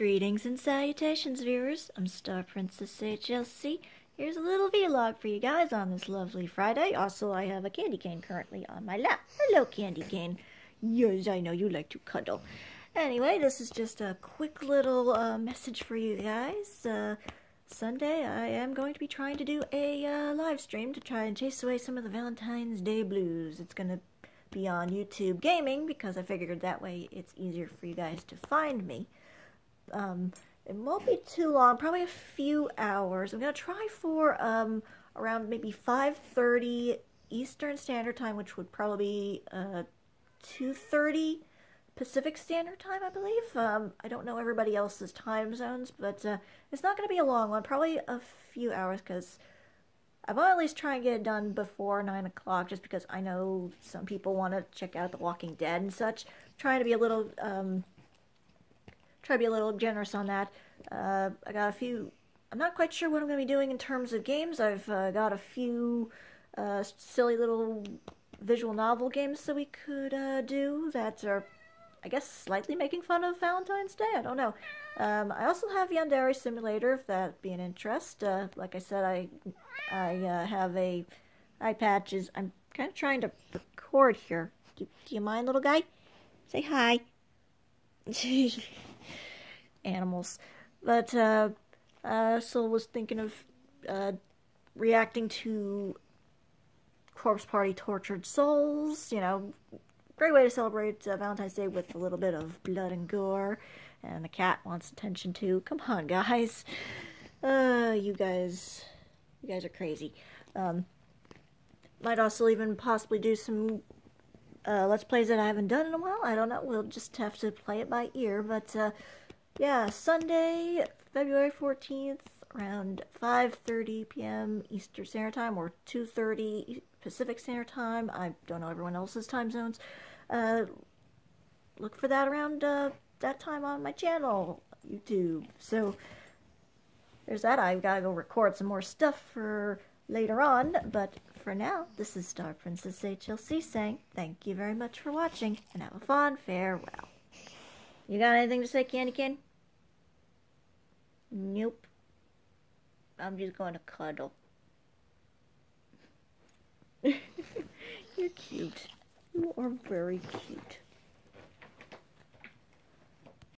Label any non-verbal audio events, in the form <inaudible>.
Greetings and salutations, viewers. I'm Star Princess HLC. Here's a little vlog for you guys on this lovely Friday. Also, I have a candy cane currently on my lap. Hello, candy cane. Yes, I know you like to cuddle. Anyway, this is just a quick little uh, message for you guys. Uh, Sunday, I am going to be trying to do a uh, live stream to try and chase away some of the Valentine's Day blues. It's going to be on YouTube Gaming because I figured that way it's easier for you guys to find me. Um, it won't be too long, probably a few hours. I'm going to try for um, around maybe 5.30 Eastern Standard Time, which would probably be uh, 2.30 Pacific Standard Time, I believe. Um, I don't know everybody else's time zones, but uh, it's not going to be a long one, probably a few hours, because I will at least try and get it done before 9 o'clock, just because I know some people want to check out The Walking Dead and such. Trying to be a little um, try to be a little generous on that. Uh, I got a few. I'm not quite sure what I'm going to be doing in terms of games. I've uh, got a few uh, silly little visual novel games that we could uh, do that are, I guess, slightly making fun of Valentine's Day. I don't know. Um, I also have Yandere Simulator, if that be an interest. Uh, like I said, I I uh, have a eye patches. I'm kind of trying to record here. Do, do you mind, little guy? Say hi. <laughs> animals. But uh, uh, was thinking of uh, reacting to Corpse Party Tortured Souls. You know, great way to celebrate uh, Valentine's Day with a little bit of blood and gore. And the cat wants attention too. Come on, guys. Uh, you guys, you guys are crazy. Um, might also even possibly do some uh, Let's Plays that I haven't done in a while. I don't know. We'll just have to play it by ear. But uh, yeah, Sunday, February 14th, around 5.30 p.m. Eastern Standard Time or 2.30 Pacific Standard Time. I don't know everyone else's time zones. Uh, look for that around uh, that time on my channel, YouTube. So, there's that. I've got to go record some more stuff for later on, but for now, this is Star Princess HLC saying thank you very much for watching, and have a fond farewell. You got anything to say, Candy? Nope. I'm just going to cuddle. <laughs> You're cute. You are very cute.